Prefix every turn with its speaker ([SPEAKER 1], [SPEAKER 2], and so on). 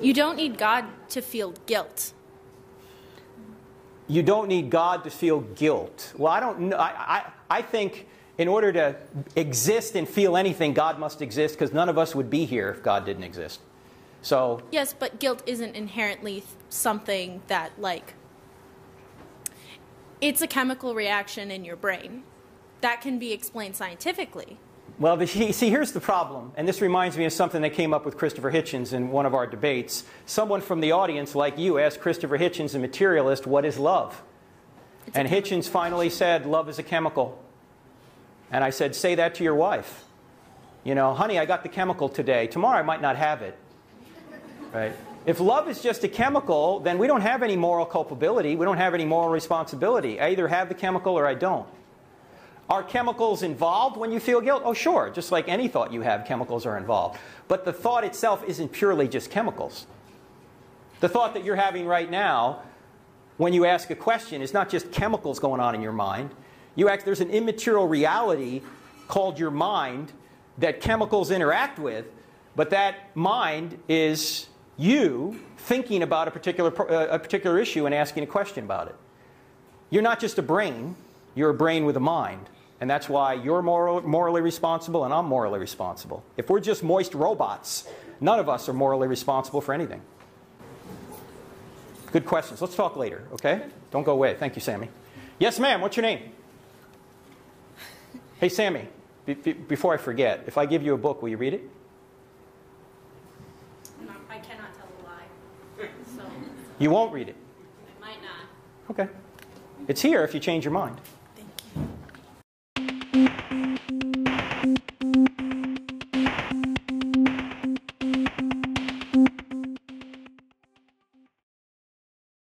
[SPEAKER 1] You don't need God to feel guilt.
[SPEAKER 2] You don't need God to feel guilt. Well, I don't know. I, I, I think in order to exist and feel anything, God must exist because none of us would be here if God didn't exist. So,
[SPEAKER 1] Yes, but guilt isn't inherently something that, like, it's a chemical reaction in your brain. That can be explained scientifically.
[SPEAKER 2] Well, the, see, here's the problem, and this reminds me of something that came up with Christopher Hitchens in one of our debates. Someone from the audience, like you, asked Christopher Hitchens, a materialist, what is love?
[SPEAKER 1] It's
[SPEAKER 2] And Hitchens finally said, love is a chemical. And I said, say that to your wife. You know, honey, I got the chemical today. Tomorrow I might not have it. Right? If love is just a chemical, then we don't have any moral culpability. We don't have any moral responsibility. I either have the chemical or I don't. Are chemicals involved when you feel guilt? Oh, sure. Just like any thought you have, chemicals are involved. But the thought itself isn't purely just chemicals. The thought that you're having right now when you ask a question is not just chemicals going on in your mind. You act, there's an immaterial reality called your mind that chemicals interact with, but that mind is you thinking about a particular, uh, a particular issue and asking a question about it. You're not just a brain, you're a brain with a mind. And that's why you're moral, morally responsible and I'm morally responsible. If we're just moist robots, none of us are morally responsible for anything. Good questions. Let's talk later, okay? Don't go away. Thank you, Sammy. Yes, ma'am. What's your name? Hey, Sammy, be- be- before I forget, if I give you a book, will you read it?
[SPEAKER 1] No, I cannot tell a lie. So,
[SPEAKER 2] You won't read it.
[SPEAKER 1] I might not.
[SPEAKER 2] Okay. It's here if you change your mind.